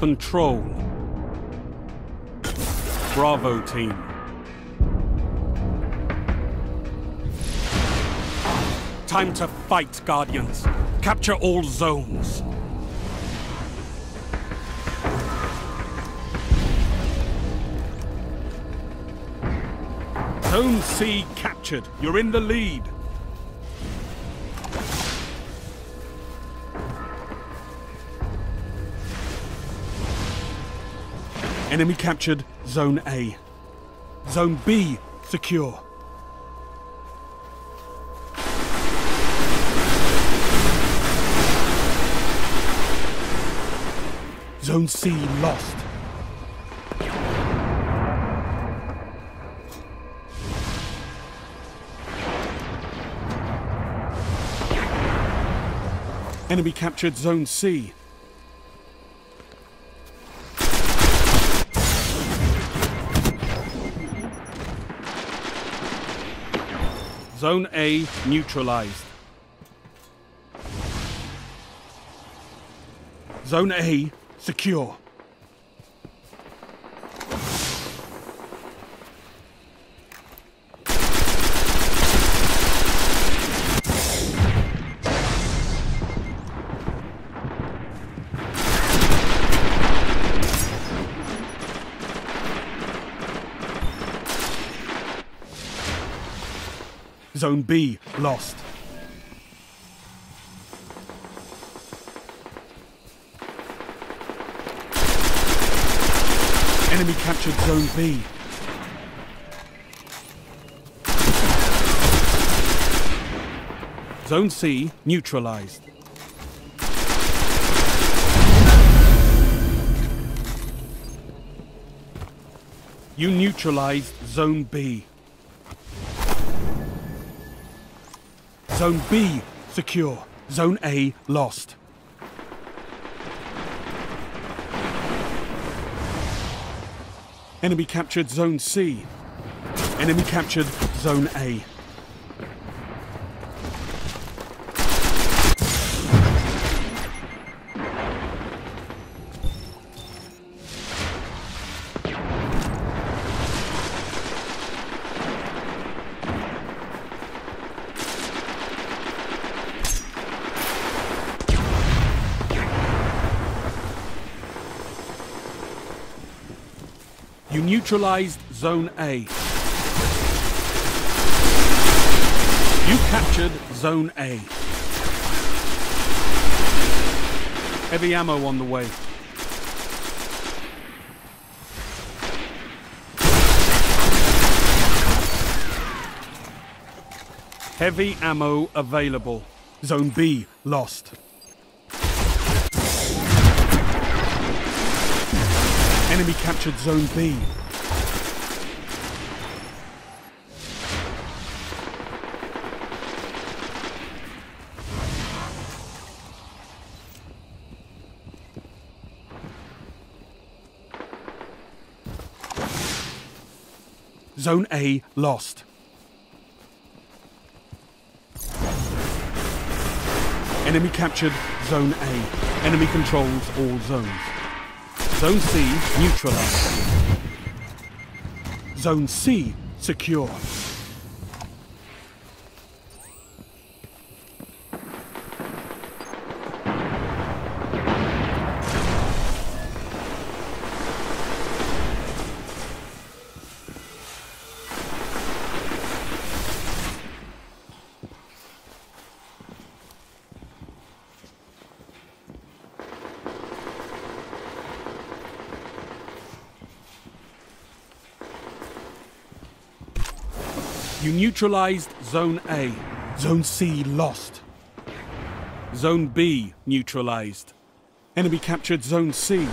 Control. Bravo team. Time to fight, Guardians. Capture all zones. Zone C captured. You're in the lead. Enemy captured Zone A. Zone B secure. Zone C lost. Enemy captured Zone C. Zone A neutralized. Zone A secure. Zone B lost. Enemy captured Zone B. Zone C neutralized. You neutralized Zone B. Zone B secure. Zone A lost. Enemy captured Zone C. Enemy captured Zone A. You neutralized Zone A. You captured Zone A. Heavy ammo on the way. Heavy ammo available. Zone B lost. Enemy captured Zone B. Zone A lost. Enemy captured Zone A. Enemy controls all zones. Zone C neutralized. Zone C secure. You neutralized Zone A. Zone C lost. Zone B neutralized. Enemy captured Zone C.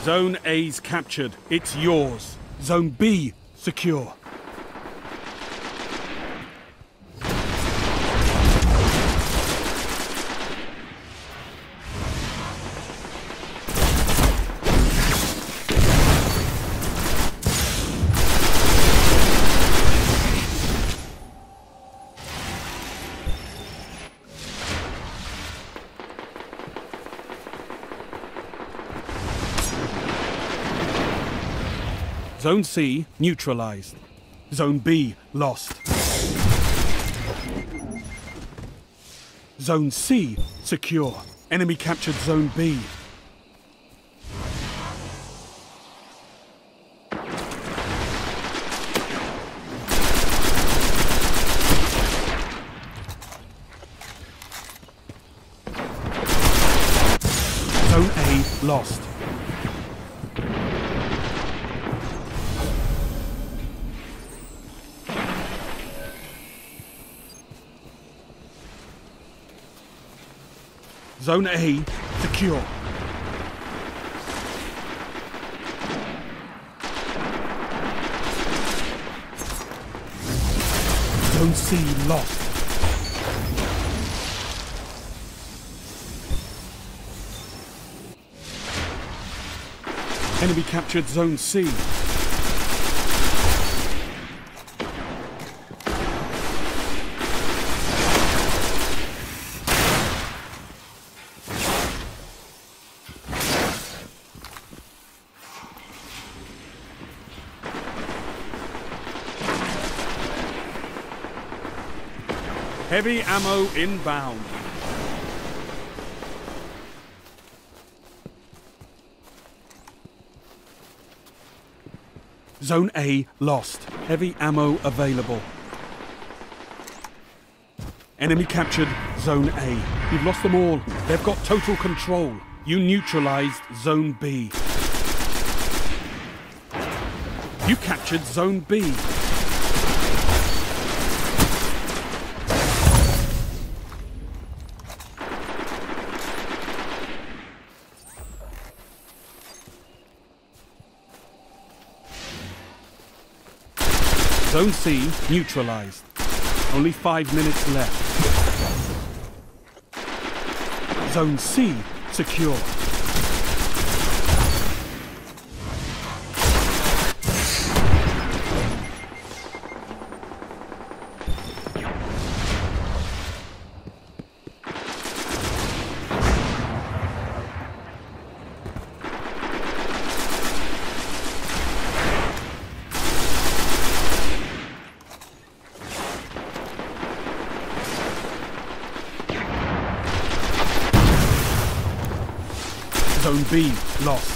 Zone A's captured. It's yours. Zone B secure. Zone C neutralized. Zone B lost. Zone C secure. Enemy captured Zone B. Zone A lost. Zone A secure. Zone C lost. Enemy captured Zone C. Heavy ammo inbound. Zone A lost. Heavy ammo available. Enemy captured Zone A. You've lost them all. They've got total control. You neutralized Zone B. You captured Zone B. Zone C neutralized. Only five minutes left. Zone C secure. Zone B lost.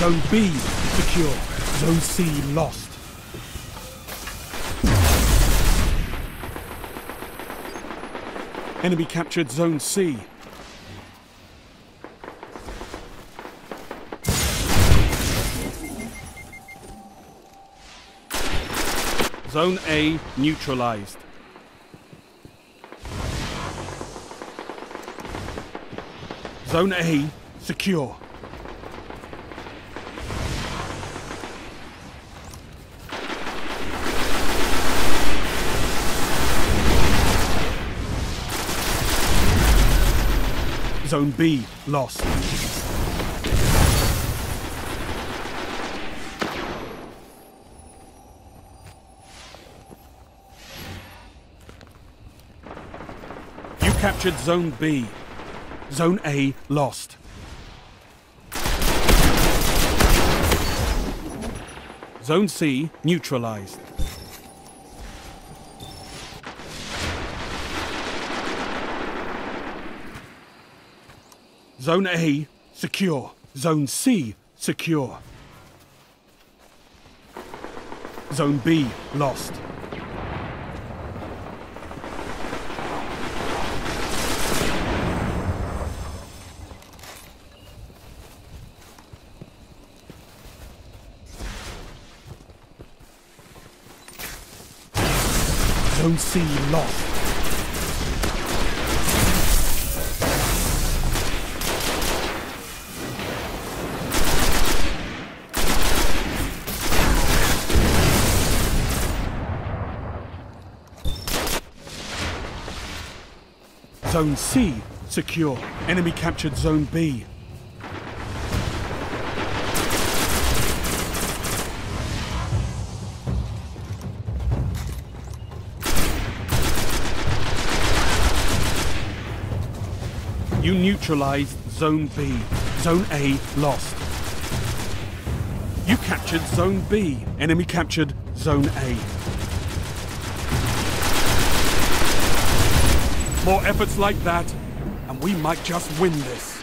Zone B secure. Zone C lost. Enemy captured Zone C. Zone A neutralized. Zone A secure. Zone B lost. You captured Zone B. Zone A lost. Zone C neutralized. Zone A secure. Zone C secure. Zone B lost. Zone C lost. Zone C secure. Enemy captured Zone B. You neutralized Zone B. Zone A lost. You captured Zone B. Enemy captured Zone A. More efforts like that, and we might just win this.